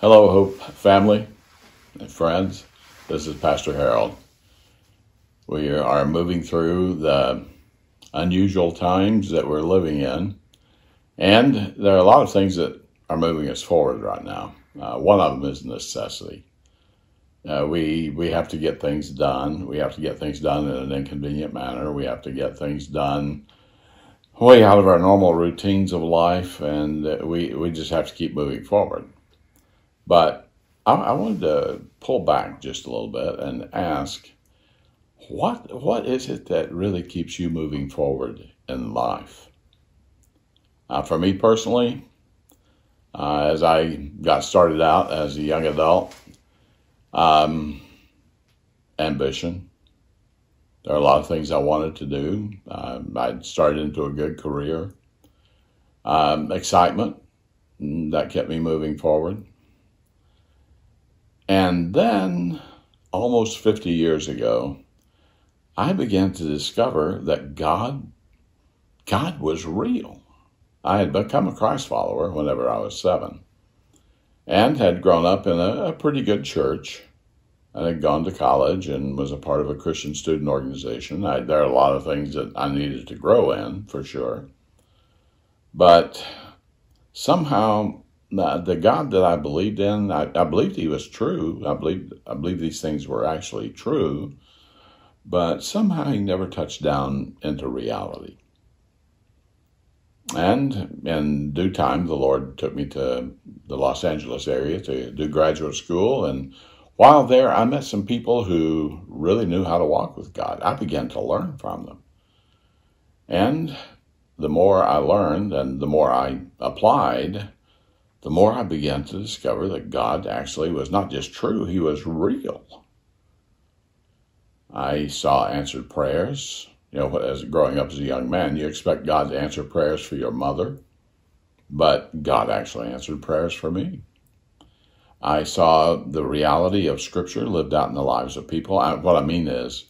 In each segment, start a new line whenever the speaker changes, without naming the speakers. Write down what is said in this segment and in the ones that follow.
Hello, Hope family and friends. This is Pastor Harold. We are moving through the unusual times that we're living in, and there are a lot of things that are moving us forward right now. Uh, one of them is necessity. Uh, we we have to get things done. We have to get things done in an inconvenient manner. We have to get things done way out of our normal routines of life, and we we just have to keep moving forward. But I, I wanted to pull back just a little bit and ask, what what is it that really keeps you moving forward in life? Uh, for me personally, uh, as I got started out as a young adult, um, ambition. There are a lot of things I wanted to do. Uh, I started into a good career. Um, excitement mm, that kept me moving forward. And then, almost 50 years ago, I began to discover that God, God was real. I had become a Christ follower whenever I was seven and had grown up in a, a pretty good church and had gone to college and was a part of a Christian student organization. I, there are a lot of things that I needed to grow in, for sure. But somehow the God that I believed in, I, I believed he was true. I believed I believed these things were actually true, but somehow he never touched down into reality. And in due time, the Lord took me to the Los Angeles area to do graduate school. And while there, I met some people who really knew how to walk with God. I began to learn from them. And the more I learned and the more I applied, the more I began to discover that God actually was not just true, He was real. I saw answered prayers. You know, as growing up as a young man, you expect God to answer prayers for your mother, but God actually answered prayers for me. I saw the reality of Scripture lived out in the lives of people. I, what I mean is,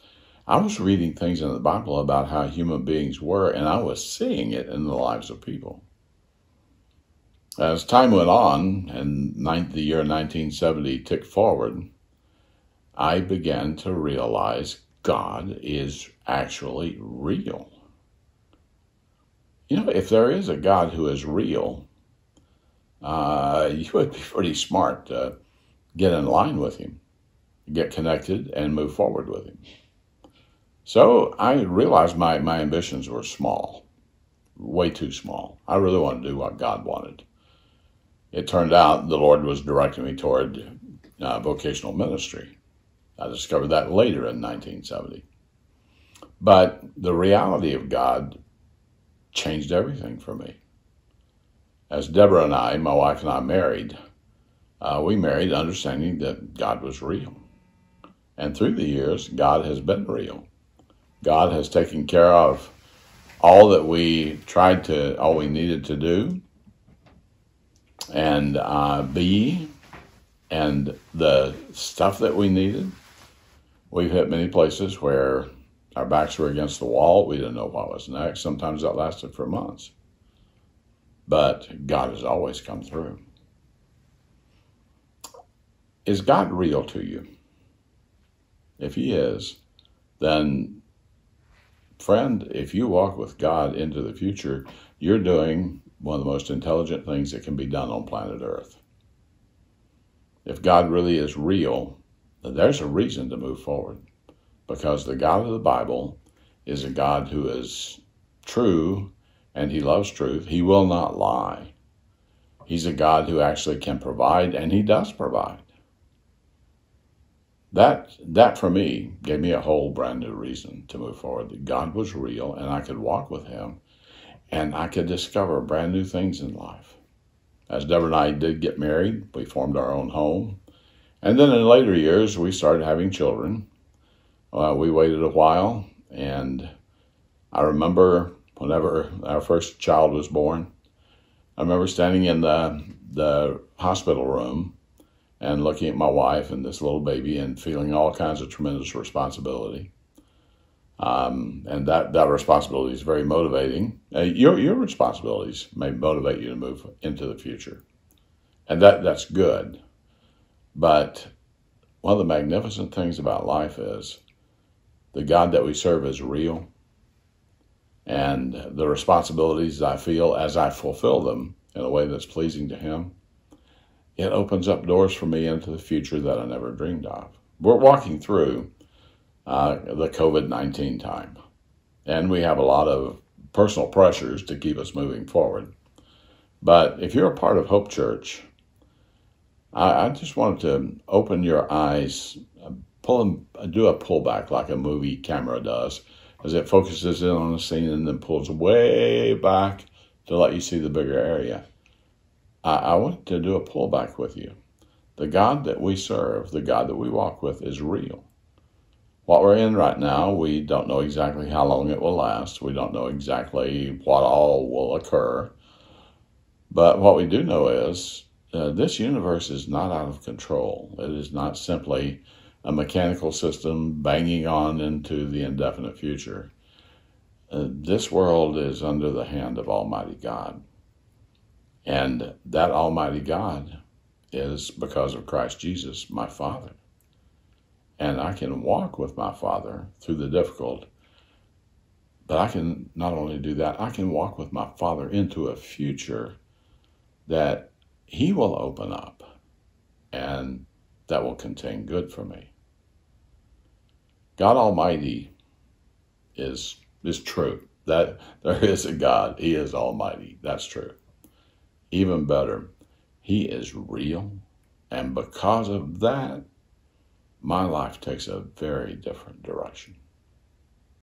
I was reading things in the Bible about how human beings were, and I was seeing it in the lives of people. As time went on and the year 1970 ticked forward, I began to realize God is actually real. You know, if there is a God who is real, uh, you would be pretty smart to get in line with him, get connected, and move forward with him. So I realized my, my ambitions were small, way too small. I really wanted to do what God wanted it turned out the Lord was directing me toward uh, vocational ministry. I discovered that later in 1970. But the reality of God changed everything for me. As Deborah and I, my wife and I, married, uh, we married understanding that God was real. And through the years, God has been real. God has taken care of all that we tried to, all we needed to do and uh, B and the stuff that we needed. We've hit many places where our backs were against the wall. We didn't know what was next. Sometimes that lasted for months. But God has always come through. Is God real to you? If He is, then, friend, if you walk with God into the future, you're doing one of the most intelligent things that can be done on planet Earth. If God really is real, there's a reason to move forward because the God of the Bible is a God who is true and he loves truth. He will not lie. He's a God who actually can provide and he does provide. That that for me gave me a whole brand new reason to move forward. That God was real and I could walk with him and I could discover brand new things in life. As Deborah and I did get married, we formed our own home. And then in later years, we started having children. Uh, we waited a while, and I remember whenever our first child was born, I remember standing in the, the hospital room and looking at my wife and this little baby and feeling all kinds of tremendous responsibility. Um, and that, that responsibility is very motivating. Uh, your, your responsibilities may motivate you to move into the future. And that, that's good. But one of the magnificent things about life is the God that we serve is real. And the responsibilities I feel as I fulfill them in a way that's pleasing to Him, it opens up doors for me into the future that I never dreamed of. We're walking through uh, the COVID 19 time, and we have a lot of personal pressures to keep us moving forward. But if you're a part of Hope Church, I, I just wanted to open your eyes, pull do a pullback like a movie camera does, as it focuses in on a scene and then pulls way back to let you see the bigger area. I, I want to do a pullback with you. The God that we serve, the God that we walk with, is real. What we're in right now, we don't know exactly how long it will last. We don't know exactly what all will occur. But what we do know is uh, this universe is not out of control. It is not simply a mechanical system banging on into the indefinite future. Uh, this world is under the hand of Almighty God. And that Almighty God is because of Christ Jesus, my Father. And I can walk with my Father through the difficult. But I can not only do that, I can walk with my Father into a future that he will open up and that will contain good for me. God Almighty is is true. That there is a God. He is Almighty. That's true. Even better, He is real. And because of that, my life takes a very different direction.